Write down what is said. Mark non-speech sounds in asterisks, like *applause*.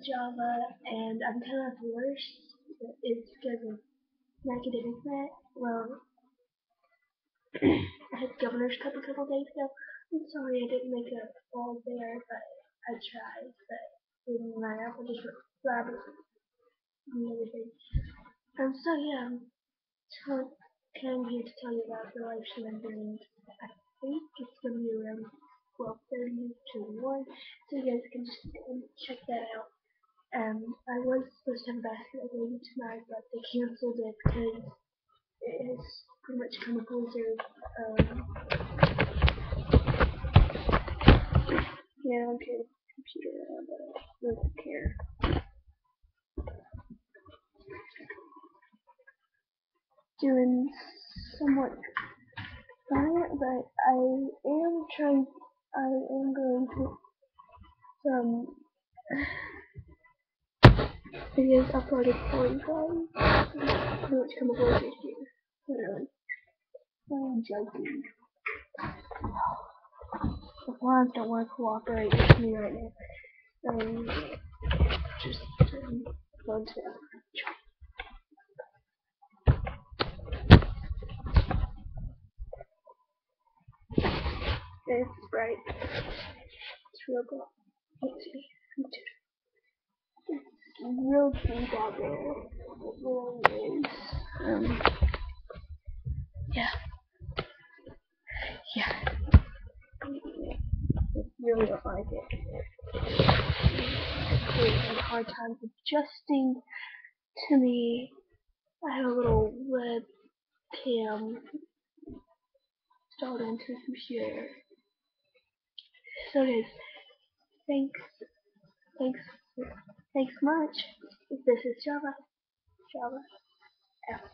Java, and I'm kind of worse. It's because of my academic net. Well, I had governor's cup a couple days ago. I'm sorry I didn't make it all there, but I tried. But didn't matter. I just it and everything. So yeah, kind of here to tell you about the live stream I'm doing. I think it's gonna be around 12:30 to 1, so you guys can just check that out. Um, I was supposed to have a basketball game tonight, but they canceled it because it has pretty much come a blizzard. Um, yeah, I'm. Computer, uh, but I don't care. Doing somewhat fine, but I am trying. I am going to *sighs* some videos uploaded for you guys. Pretty much come a blizzard here. Literally. I'm joking. The lines don't want to cooperate with me right now. Um, just um, going to It's bright. It's real good. Let's see. Real deep out there. Really is. Um, yeah. Yeah. You really don't like it. Having a hard time adjusting to me. I have a little webcam installed into the computer. So is. Thanks. Thanks. Thanks much. This is Java. Java out.